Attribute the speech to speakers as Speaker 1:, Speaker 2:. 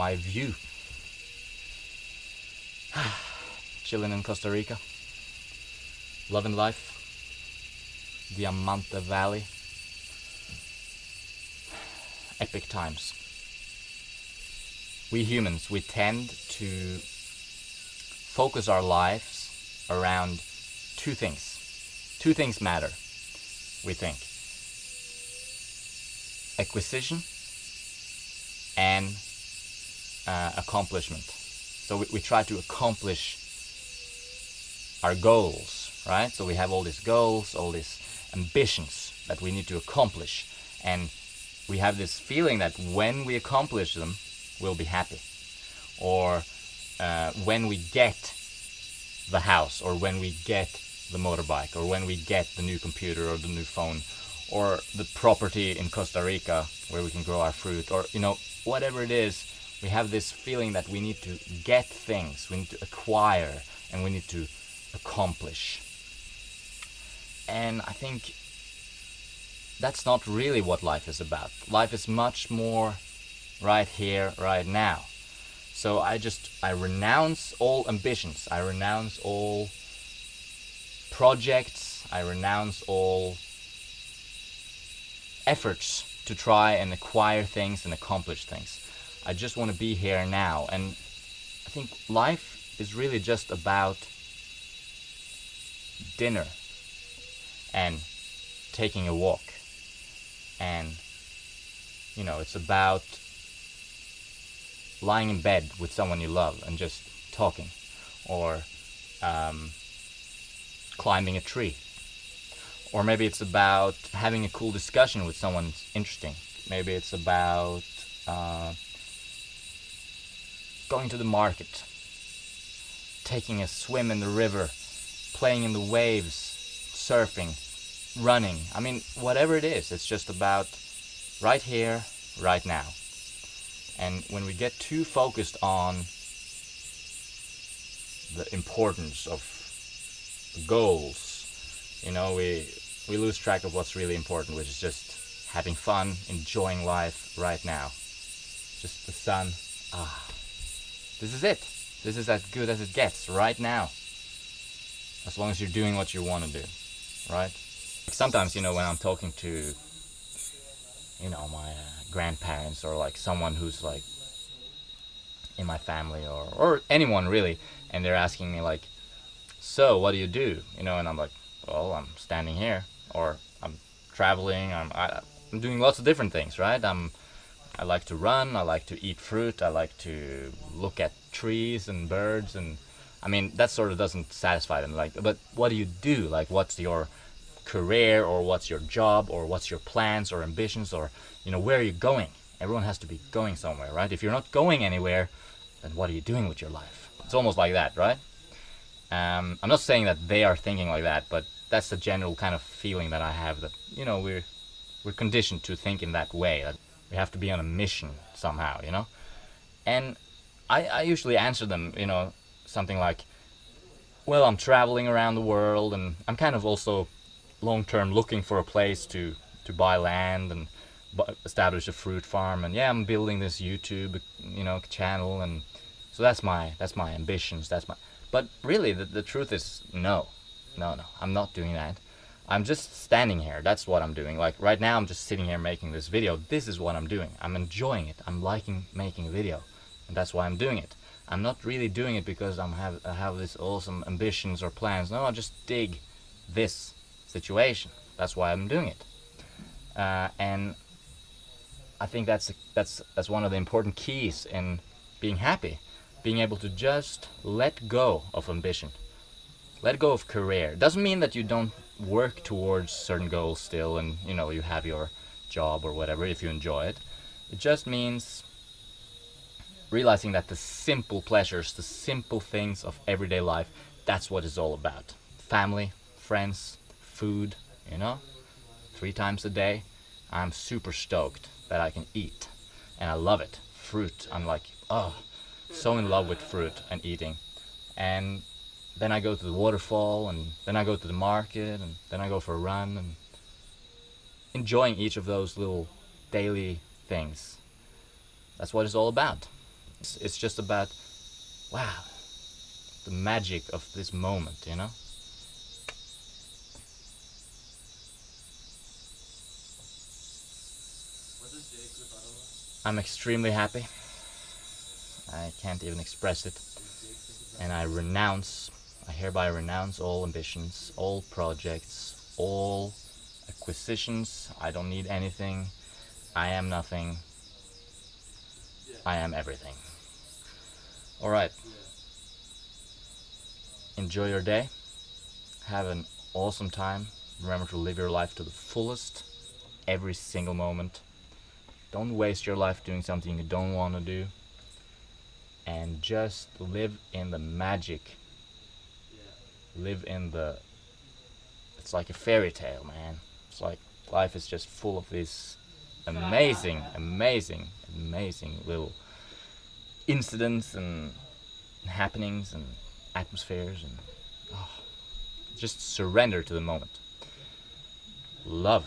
Speaker 1: my view. Chilling in Costa Rica. Loving life. the Diamante Valley. Epic times. We humans, we tend to focus our lives around two things. Two things matter, we think acquisition uh, accomplishment. So we, we try to accomplish our goals, right? So we have all these goals, all these ambitions that we need to accomplish. And we have this feeling that when we accomplish them, we'll be happy. Or uh, when we get the house, or when we get the motorbike, or when we get the new computer or the new phone, or the property in Costa Rica where we can grow our fruit, or you know, whatever it is, we have this feeling that we need to get things, we need to acquire, and we need to accomplish. And I think that's not really what life is about. Life is much more right here, right now. So I just I renounce all ambitions. I renounce all projects. I renounce all efforts to try and acquire things and accomplish things. I just want to be here now. And I think life is really just about dinner and taking a walk. And, you know, it's about lying in bed with someone you love and just talking. Or um, climbing a tree. Or maybe it's about having a cool discussion with someone interesting. Maybe it's about uh, going to the market, taking a swim in the river, playing in the waves, surfing, running. I mean, whatever it is, it's just about right here, right now. And when we get too focused on the importance of goals, you know, we we lose track of what's really important, which is just having fun, enjoying life right now. Just the sun. Ah, this is it. This is as good as it gets right now. As long as you're doing what you want to do, right? Sometimes, you know, when I'm talking to, you know, my uh, grandparents or like someone who's like in my family or or anyone really, and they're asking me like, so what do you do? You know, and I'm like, well, I'm standing here or I'm traveling. I'm I, I'm doing lots of different things, right? I'm I like to run. I like to eat fruit. I like to look at trees and birds, and I mean that sort of doesn't satisfy them. Like, but what do you do? Like, what's your career, or what's your job, or what's your plans or ambitions, or you know where are you going? Everyone has to be going somewhere, right? If you're not going anywhere, then what are you doing with your life? It's almost like that, right? Um, I'm not saying that they are thinking like that, but that's the general kind of feeling that I have that you know we're we're conditioned to think in that way that we have to be on a mission somehow, you know. And I, I usually answer them, you know, something like, "Well, I'm traveling around the world, and I'm kind of also long term looking for a place to to buy land and establish a fruit farm, and yeah, I'm building this YouTube, you know, channel, and so that's my that's my ambitions. That's my but really, the, the truth is no, no, no. I'm not doing that. I'm just standing here. That's what I'm doing. Like right now, I'm just sitting here making this video. This is what I'm doing. I'm enjoying it. I'm liking making a video, and that's why I'm doing it. I'm not really doing it because I'm have I have this awesome ambitions or plans. No, I just dig this situation. That's why I'm doing it. Uh, and I think that's that's that's one of the important keys in being happy being able to just let go of ambition let go of career doesn't mean that you don't work towards certain goals still and you know you have your job or whatever if you enjoy it. It just means realizing that the simple pleasures the simple things of everyday life that's what it's all about. Family friends food you know? Three times a day i'm super stoked that i can eat. And i love it. Fruit i'm like oh so in love with fruit and eating. And then I go to the waterfall, and then I go to the market, and then I go for a run, and enjoying each of those little daily things. That's what it's all about. It's, it's just about, wow, the magic of this moment, you know? I'm extremely happy. I can't even express it. And I renounce, I hereby renounce all ambitions, all projects, all acquisitions. I don't need anything. I am nothing. I am everything. Alright. Enjoy your day. Have an awesome time. Remember to live your life to the fullest every single moment. Don't waste your life doing something you don't want to do. And just live in the magic. Live in the. It's like a fairy tale, man. It's like life is just full of these amazing, amazing, amazing little incidents and happenings and atmospheres and oh, just surrender to the moment. Love.